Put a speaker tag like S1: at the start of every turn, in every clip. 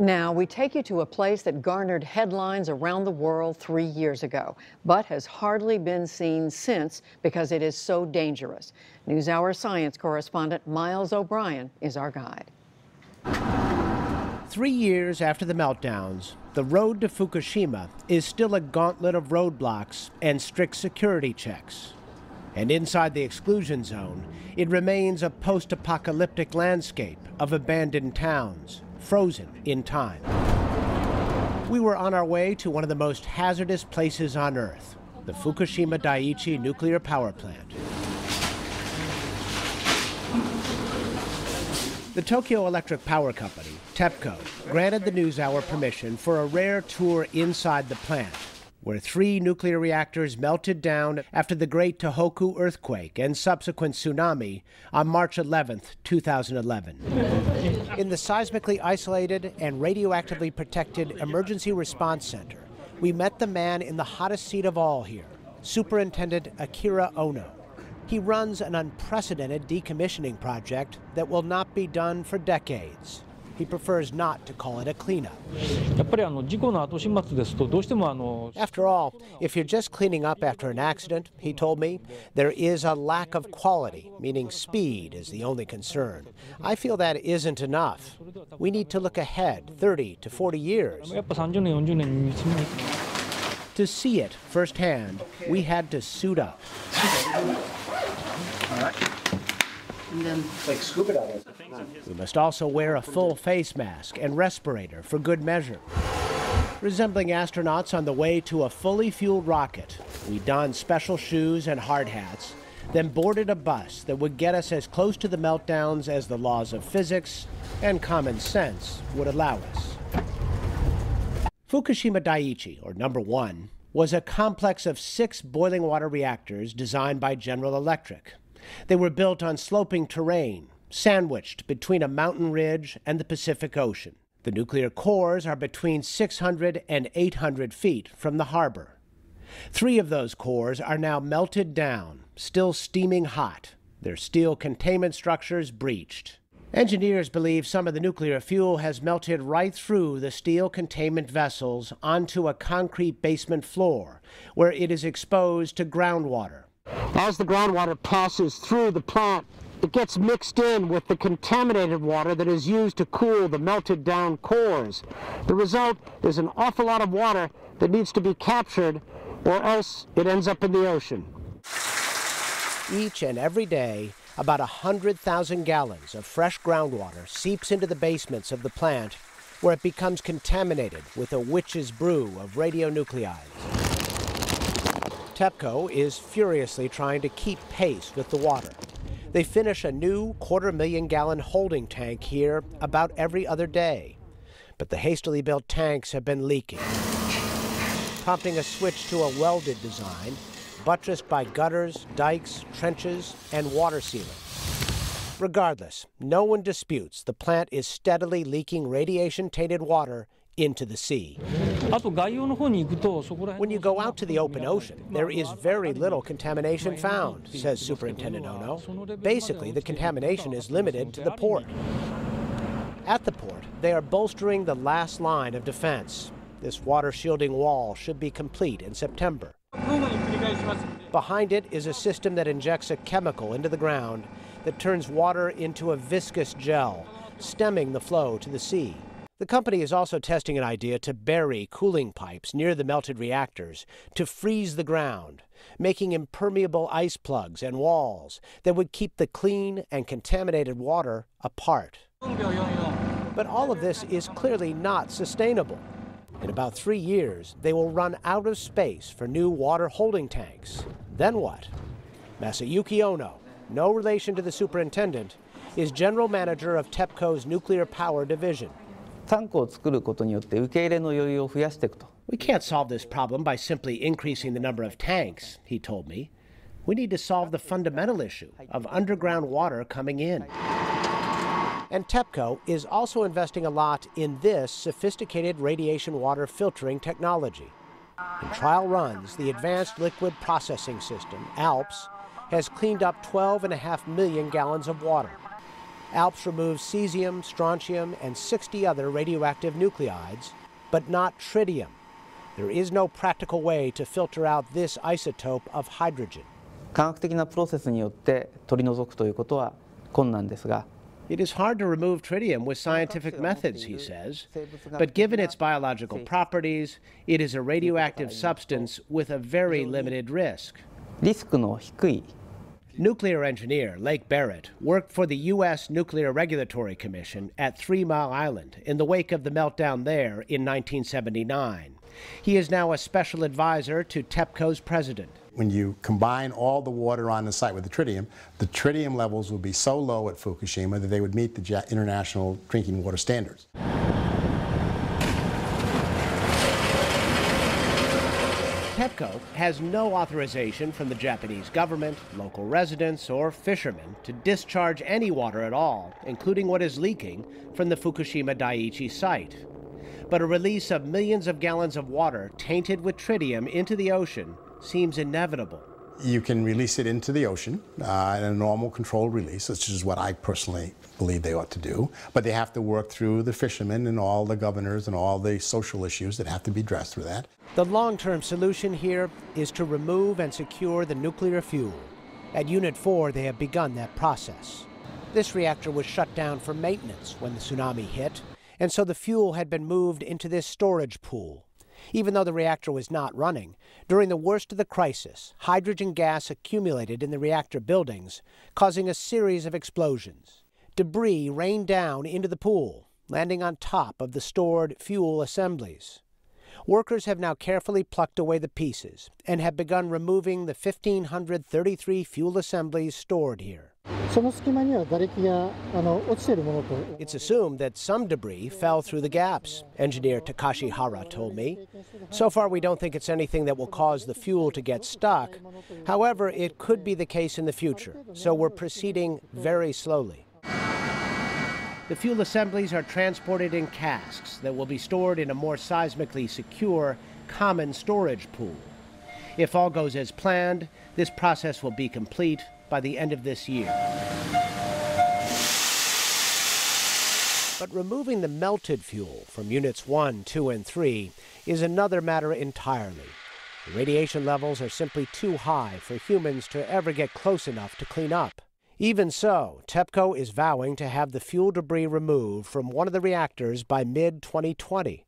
S1: Now, we take you to a place that garnered headlines around the world three years ago, but has hardly been seen since because it is so dangerous. NewsHour science correspondent Miles O'Brien is our guide.
S2: Three years after the meltdowns, the road to Fukushima is still a gauntlet of roadblocks and strict security checks. And inside the exclusion zone, it remains a post apocalyptic landscape of abandoned towns, frozen in time. We were on our way to one of the most hazardous places on Earth, the Fukushima Daiichi nuclear power plant. The Tokyo Electric Power Company, TEPCO, granted the NewsHour permission for a rare tour inside the plant where three nuclear reactors melted down after the Great Tohoku earthquake and subsequent tsunami on March 11, 2011. In the seismically isolated and radioactively protected Emergency Response Center, we met the man in the hottest seat of all here, Superintendent Akira Ono. He runs an unprecedented decommissioning project that will not be done for decades. He prefers not to call it a cleanup. After all, if you're just cleaning up after an accident, he told me, there is a lack of quality, meaning speed is the only concern. I feel that isn't enough. We need to look ahead 30 to 40 years. To see it firsthand, we had to suit up. All right and then like scuba diving. We must also wear a full face mask and respirator for good measure. Resembling astronauts on the way to a fully fueled rocket, we donned special shoes and hard hats, then boarded a bus that would get us as close to the meltdowns as the laws of physics and common sense would allow us. Fukushima Daiichi, or number one, was a complex of six boiling water reactors designed by General Electric they were built on sloping terrain, sandwiched between a mountain ridge and the Pacific Ocean. The nuclear cores are between 600 and 800 feet from the harbor. Three of those cores are now melted down, still steaming hot, their steel containment structures breached. Engineers believe some of the nuclear fuel has melted right through the steel containment vessels onto a concrete basement floor, where it is exposed to groundwater.
S3: As the groundwater passes through the plant, it gets mixed in with the contaminated water that is used to cool the melted down cores. The result is an awful lot of water that needs to be captured or else it ends up in the ocean.
S2: Each and every day, about 100,000 gallons of fresh groundwater seeps into the basements of the plant where it becomes contaminated with a witch's brew of radionuclides. TEPCO is furiously trying to keep pace with the water. They finish a new quarter million gallon holding tank here about every other day. But the hastily built tanks have been leaking, prompting a switch to a welded design, buttressed by gutters, dikes, trenches, and water sealing. Regardless, no one disputes the plant is steadily leaking radiation tainted water into the sea. When you go out to the open ocean, there is very little contamination found, says Superintendent Ono. Basically, the contamination is limited to the port. At the port, they are bolstering the last line of defense. This water shielding wall should be complete in September. Behind it is a system that injects a chemical into the ground that turns water into a viscous gel, stemming the flow to the sea. The company is also testing an idea to bury cooling pipes near the melted reactors to freeze the ground, making impermeable ice plugs and walls that would keep the clean and contaminated water apart. But all of this is clearly not sustainable. In about three years, they will run out of space for new water holding tanks. Then what? Masayuki Ono, no relation to the superintendent, is general manager of TEPCO's nuclear power division. タンクを作ることによって受け入れの余裕を増やしていくと。We can't solve this problem by simply increasing the number of tanks, he told me. We need to solve the fundamental issue of underground water coming in. And TEPCO is also investing a lot in this sophisticated radiation water filtering technology. In trial runs, the Advanced Liquid Processing System, ALPS, has cleaned up 12.5 million gallons of water. ALPS removes cesium, strontium, and 60 other radioactive nuclides, but not tritium. There is no practical way to filter out this isotope of hydrogen.
S4: 科学的なプロセスによって取り除くということは困難ですが
S2: It is hard to remove tritium with scientific methods, he says, but given its biological properties, it is a radioactive substance with a very limited risk.
S4: リスクの低い
S2: Nuclear engineer Lake Barrett worked for the U.S. Nuclear Regulatory Commission at Three Mile Island in the wake of the meltdown there in 1979. He is now a special advisor to TEPCO's president.
S5: When you combine all the water on the site with the tritium, the tritium levels would be so low at Fukushima that they would meet the international drinking water standards.
S2: TEPCO has no authorization from the Japanese government, local residents, or fishermen to discharge any water at all, including what is leaking from the Fukushima Daiichi site. But a release of millions of gallons of water tainted with tritium into the ocean seems inevitable.
S5: You can release it into the ocean uh, in a normal controlled release, which is what I personally believe they ought to do. But they have to work through the fishermen and all the governors and all the social issues that have to be addressed with that.
S2: The long term solution here is to remove and secure the nuclear fuel. At Unit 4, they have begun that process. This reactor was shut down for maintenance when the tsunami hit, and so the fuel had been moved into this storage pool. Even though the reactor was not running, during the worst of the crisis, hydrogen gas accumulated in the reactor buildings, causing a series of explosions. Debris rained down into the pool, landing on top of the stored fuel assemblies. Workers have now carefully plucked away the pieces and have begun removing the 1,533 fuel assemblies stored here. It's assumed that some debris fell through the gaps, engineer Takashi Hara told me. So far, we don't think it's anything that will cause the fuel to get stuck. However, it could be the case in the future, so we're proceeding very slowly. The fuel assemblies are transported in casks that will be stored in a more seismically secure common storage pool. If all goes as planned, this process will be complete by the end of this year. But removing the melted fuel from units 1, 2, and 3 is another matter entirely. The radiation levels are simply too high for humans to ever get close enough to clean up. Even so, TEPCO is vowing to have the fuel debris removed from one of the reactors by mid 2020.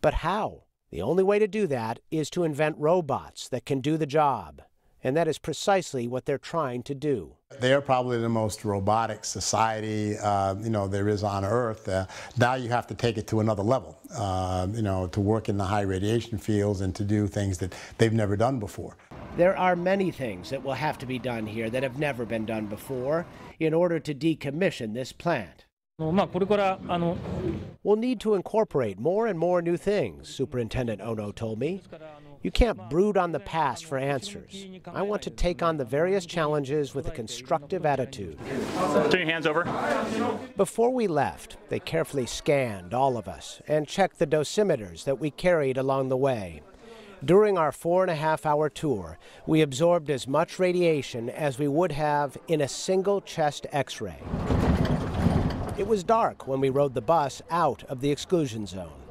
S2: But how? The only way to do that is to invent robots that can do the job. And that is precisely what they're trying to do.
S5: They're probably the most robotic society, uh, you know, there is on Earth. Uh, now you have to take it to another level, uh, you know, to work in the high radiation fields and to do things that they've never done before.
S2: There are many things that will have to be done here that have never been done before in order to decommission this plant. We'll need to incorporate more and more new things, Superintendent Ono told me. You can't brood on the past for answers. I want to take on the various challenges with a constructive attitude.
S6: Turn your hands over.
S2: Before we left, they carefully scanned all of us and checked the dosimeters that we carried along the way. During our four and a half hour tour, we absorbed as much radiation as we would have in a single chest x ray. It was dark when we rode the bus out of the exclusion zone.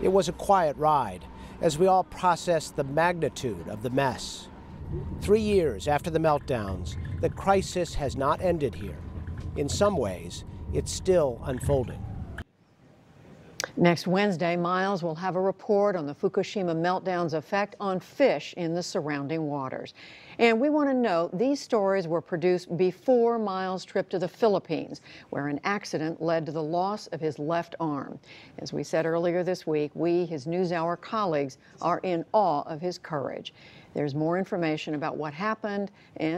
S2: It was a quiet ride as we all processed the magnitude of the mess. Three years after the meltdowns, the crisis has not ended here. In some ways, it's still unfolding.
S1: Next Wednesday, Miles will have a report on the Fukushima meltdown's effect on fish in the surrounding waters. And we want to note these stories were produced before Miles' trip to the Philippines, where an accident led to the loss of his left arm. As we said earlier this week, we, his NewsHour colleagues, are in awe of his courage. There's more information about what happened and